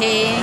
Hey.